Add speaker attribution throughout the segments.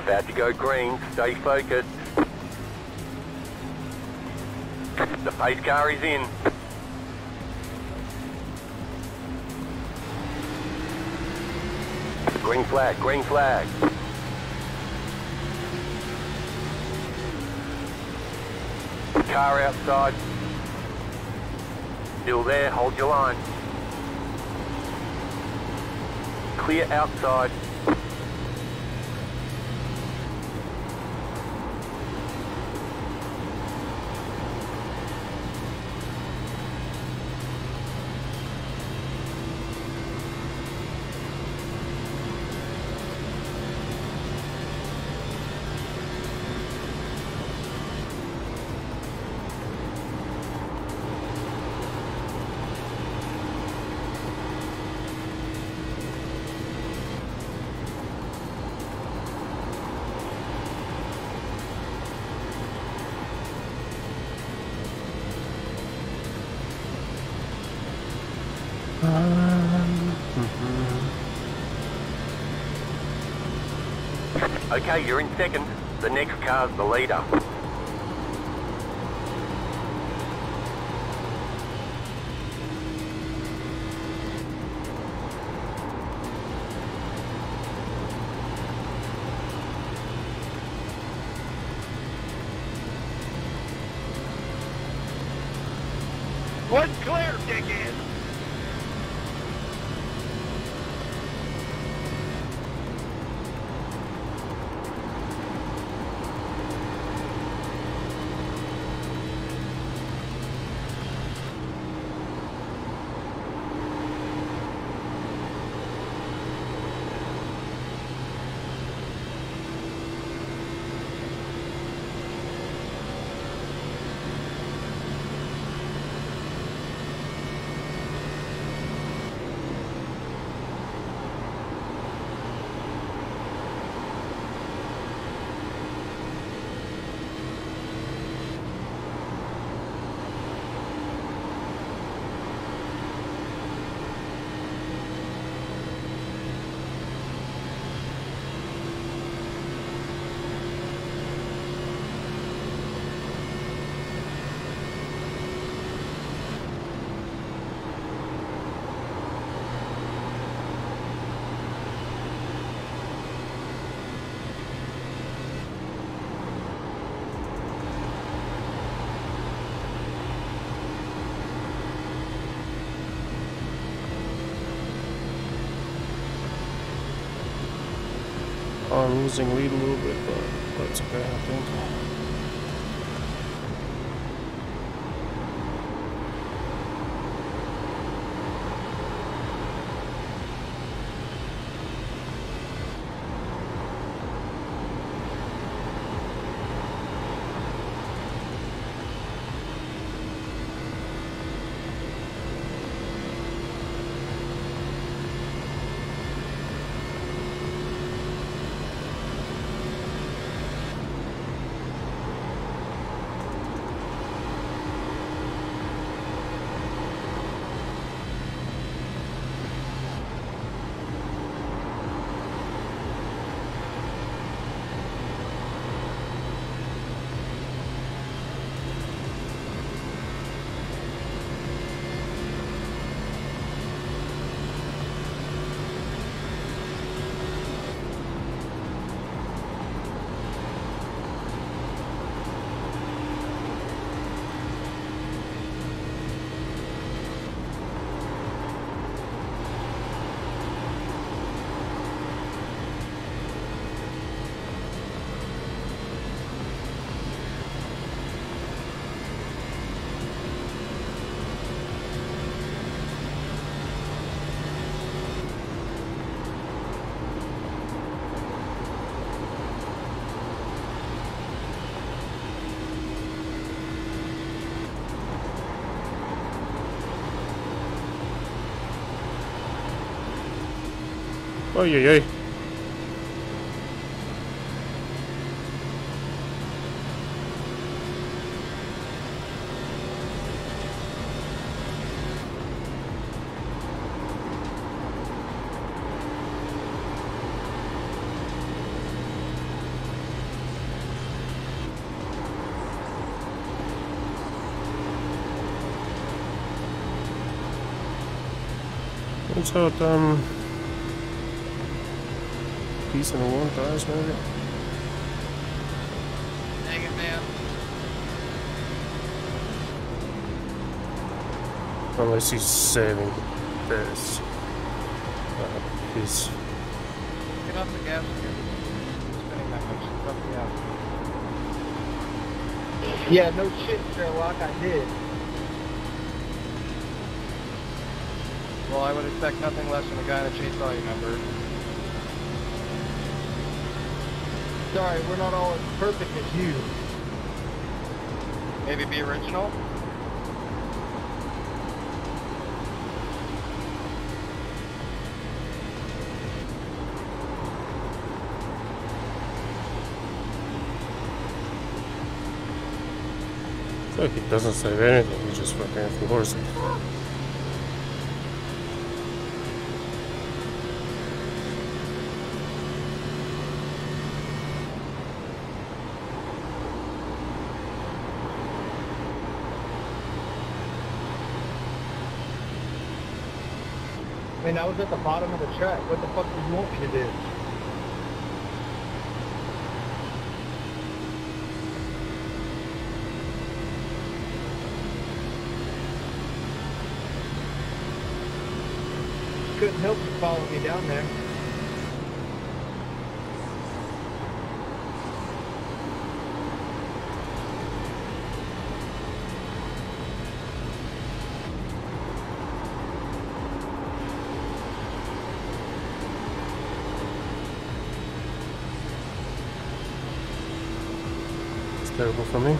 Speaker 1: About to go green. Stay focused. The pace car is in. Green flag, green flag. Car outside. Still there, hold your line. Clear outside. Okay, you're in second. The next car's the leader.
Speaker 2: Losing lead a little bit, but that's okay, I think. Ой-ой-ой. Ну, что там? Happens out piece in one dies maybe?
Speaker 3: Dang it, man.
Speaker 2: Unless he's saving this. Uh, he's
Speaker 3: Get off the gas here. Spinning that much stuff the
Speaker 4: Yeah, no shit, Sherlock, I did.
Speaker 3: Well, I would expect nothing less from a guy in a chainsaw number.
Speaker 4: Sorry, we're not all as perfect as you.
Speaker 3: Maybe be original?
Speaker 2: I feel like he doesn't save anything, he just fucking floors it.
Speaker 4: I I was at the bottom of the track. What the fuck do you want me to do? Couldn't help but follow me down there.
Speaker 2: Terrible for me.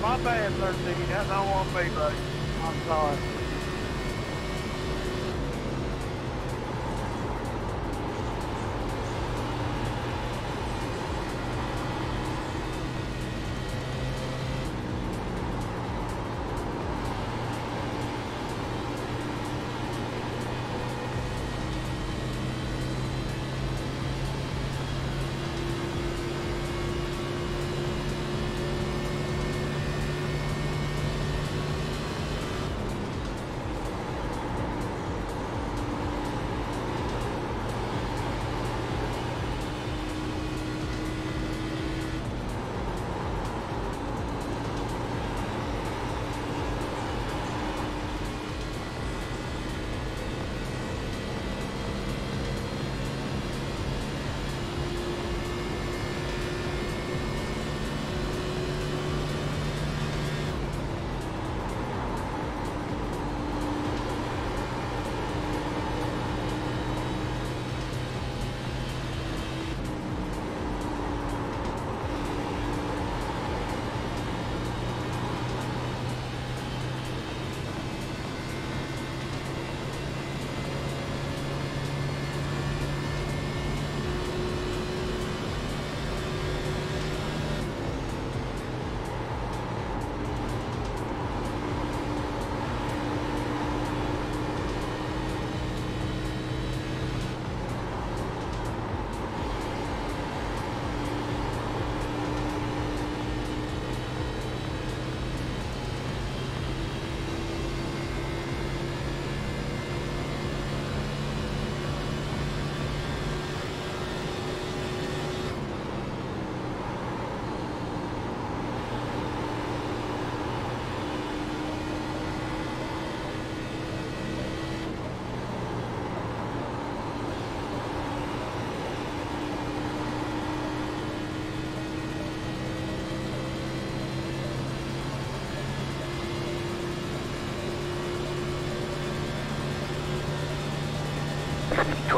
Speaker 4: My bad, 13. That's not on me, buddy. I'm sorry.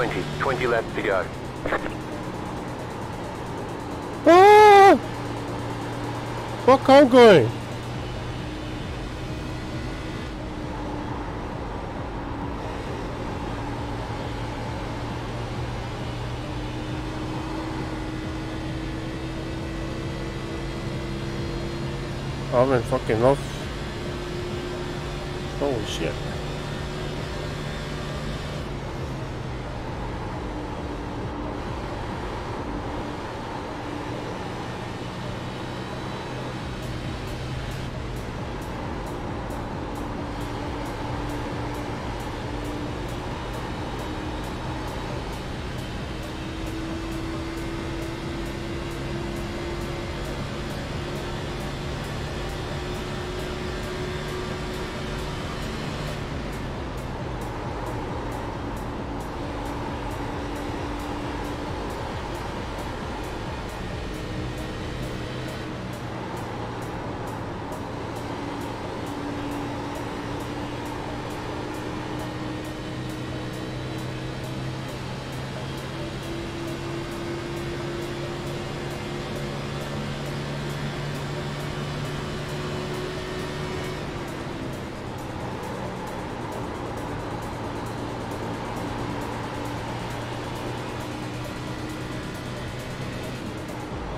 Speaker 1: Twenty. Twenty laps to go.
Speaker 2: Ah! Fuck, I'm going. Been fucking off. Holy shit.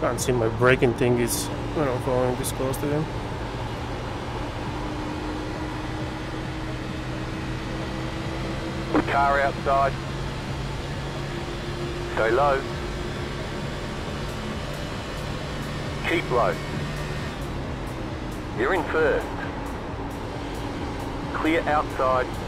Speaker 2: I can't see my braking thing is when I'm following this close to him.
Speaker 1: Car outside. Stay low. Keep low. You're in first. Clear outside.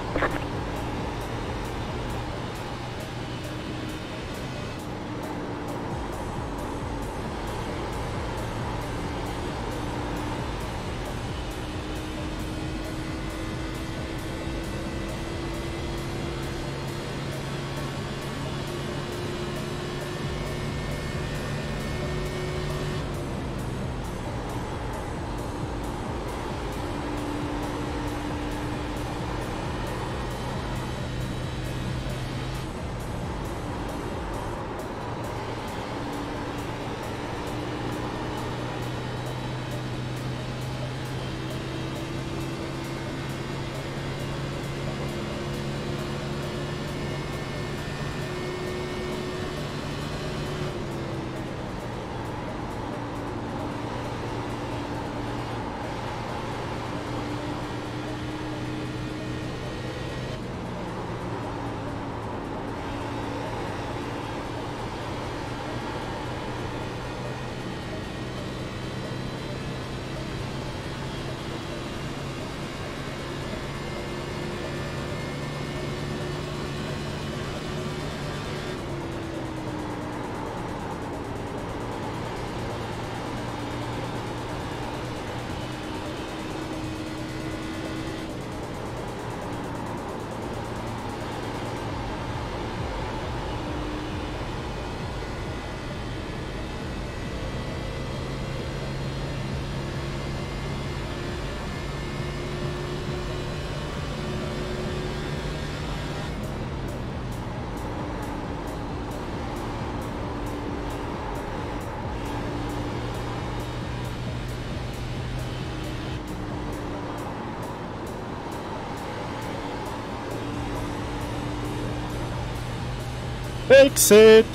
Speaker 2: Exit!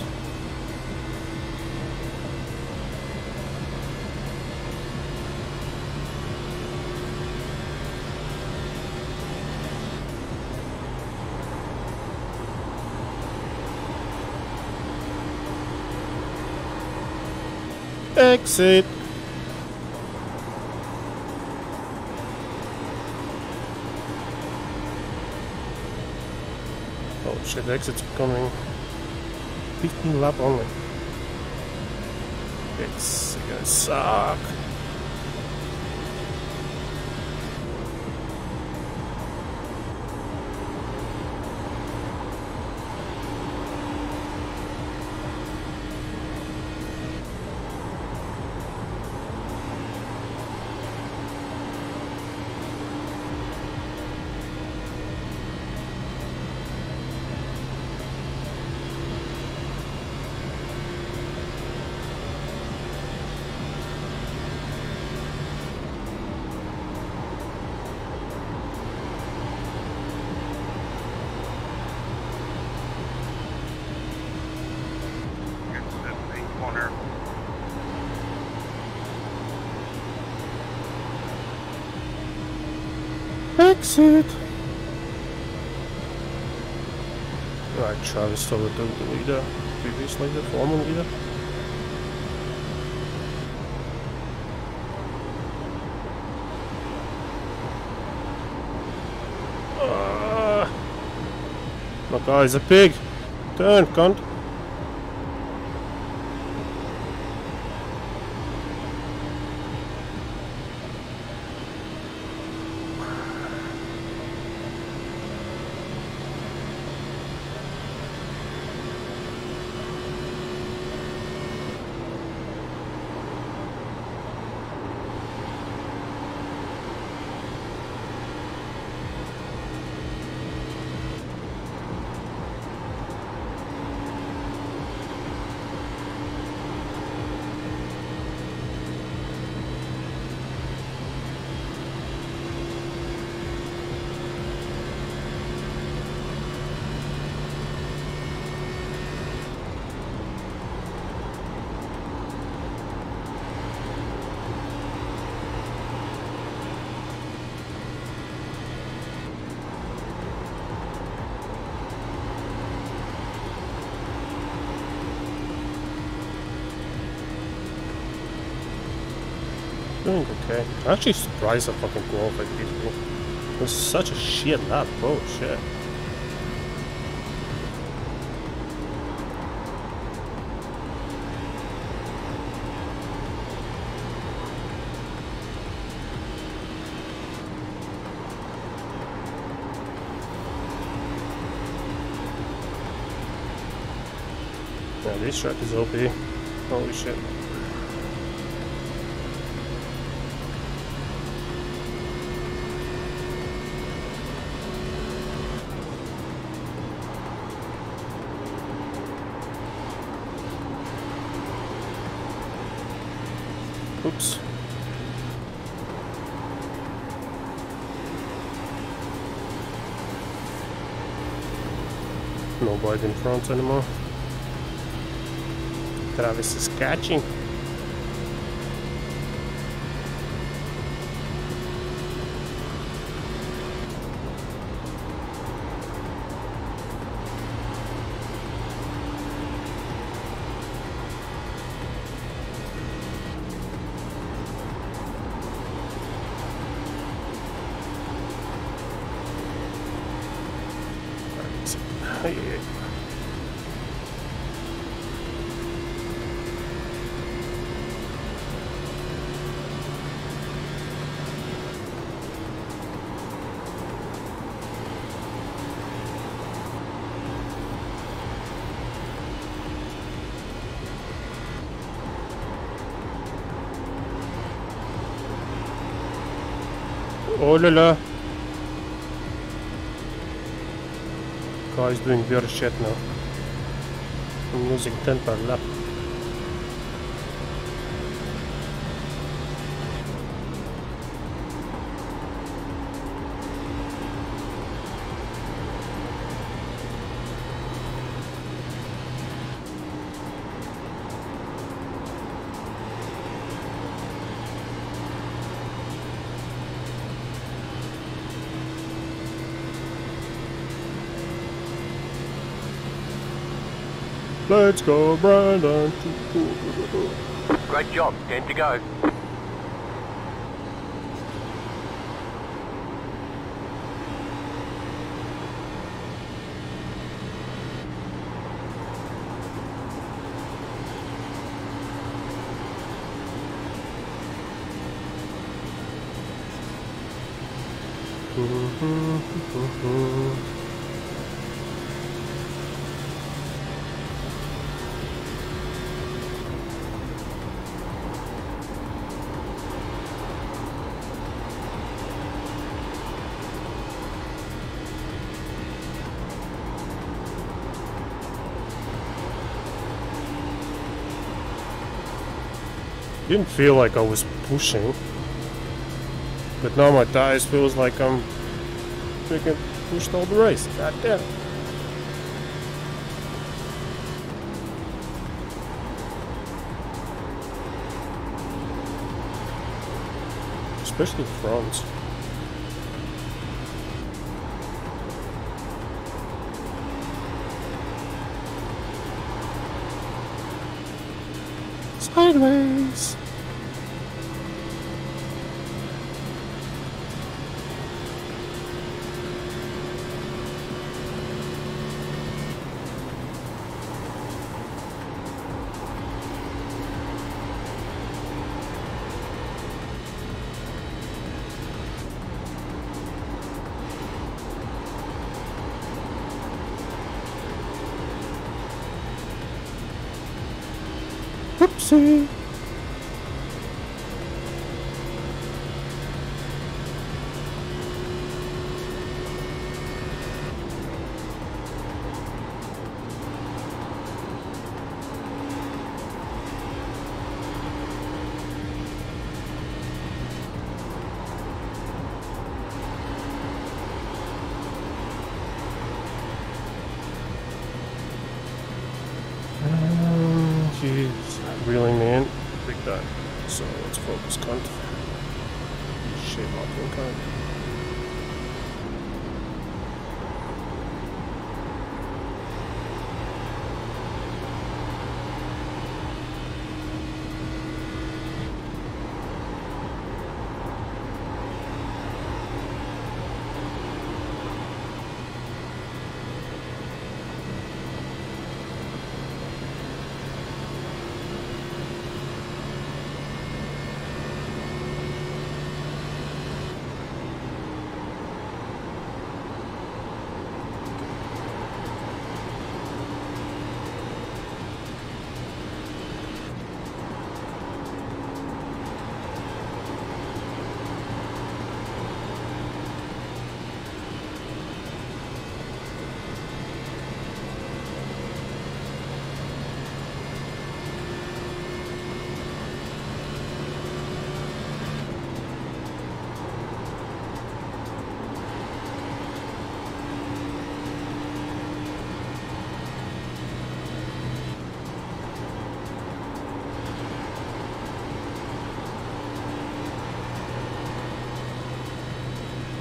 Speaker 2: Exit! Oh shit, exit's coming. 15 lap only. It's gonna suck. Exit! Right, Travis still the, the leader, previous leader, former leader. Ah. My guy's a pig! Turn, cunt! Doing okay. I'm actually surprised I fucking qualified people. It was such a shit lap. Oh shit. Yeah, this track is OP. Holy shit. Oops. Nobody in front anymore. Travis is catching. Oh la la. Guy's doing weird shit now. I'm losing 10 per lap. Let's go, Brandon.
Speaker 1: Great job. Ten to go.
Speaker 2: Didn't feel like I was pushing. But now my tires feels like I'm freaking pushed all the race. God damn. Especially fronts. Sideways. Whoopsie.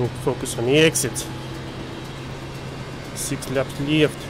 Speaker 2: Focus on the exit. Six laps left.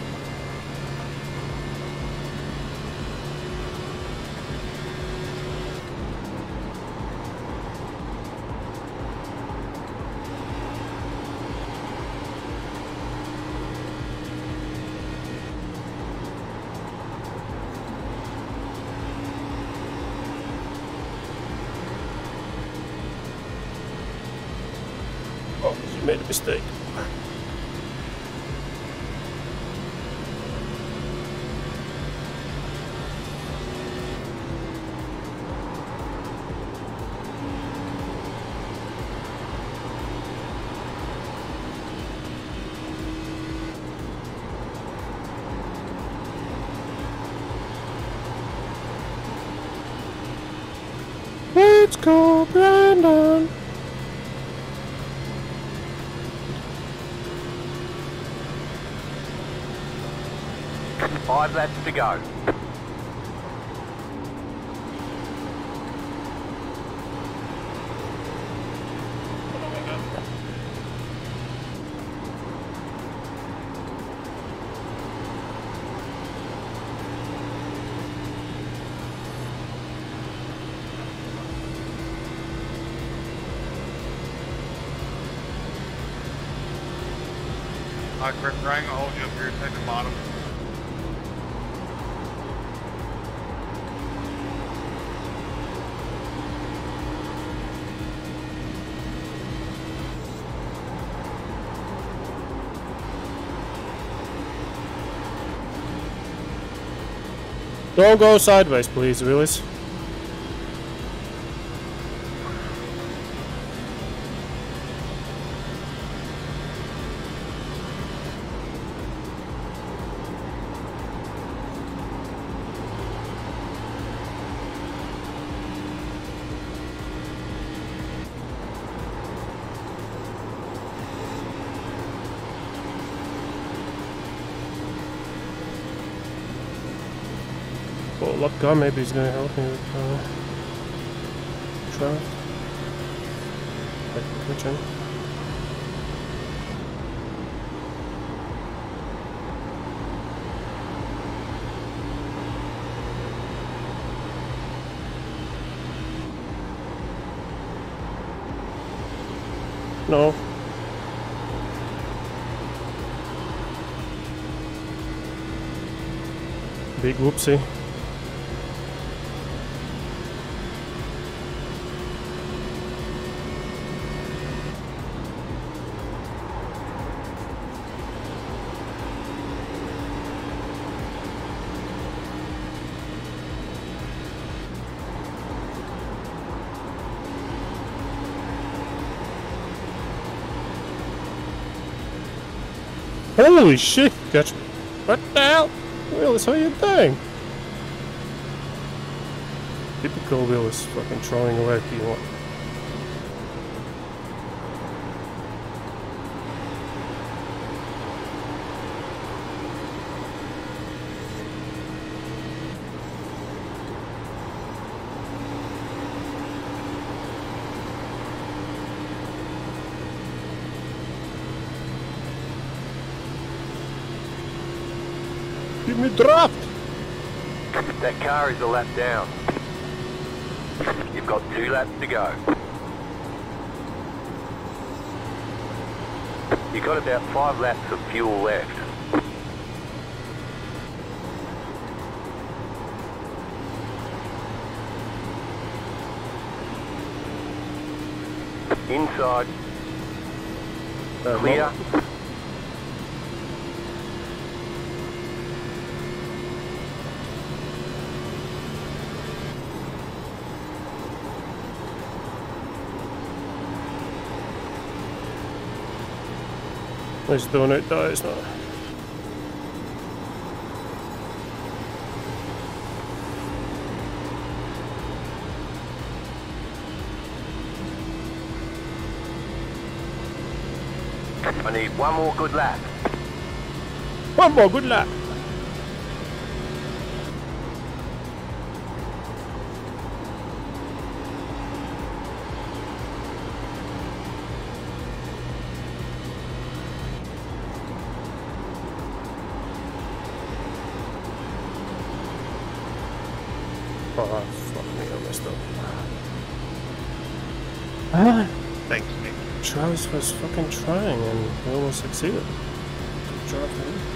Speaker 2: Let's go, Brandon.
Speaker 1: Five laps to go.
Speaker 4: Alright, Chris, Ryan, I'll hold you up here, take the bottom.
Speaker 2: Don't go sideways, please, Willis. Luck gun maybe he's gonna help me with uh, draft. Like kitchen. No. Big whoopsie. Holy shit! Gotcha. What the hell? Willis, what are you doing? Typical Willis fucking throwing away P1. Draft!
Speaker 1: That car is a lap down. You've got two laps to go. You've got about five laps of fuel left. Inside,
Speaker 2: Uh,
Speaker 1: clear.
Speaker 2: no. Let's dies now.
Speaker 1: I need one more good lap.
Speaker 2: One more, good luck! Oh, fuck me, I messed up. Ah.
Speaker 4: Thanks, Nick.
Speaker 2: Travis was fucking trying and he almost succeeded. Good job for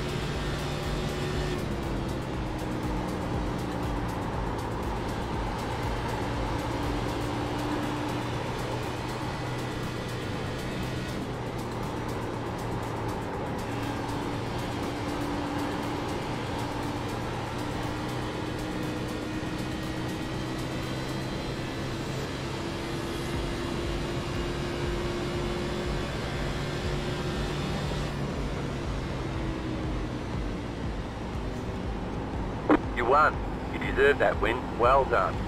Speaker 1: that win. Well done.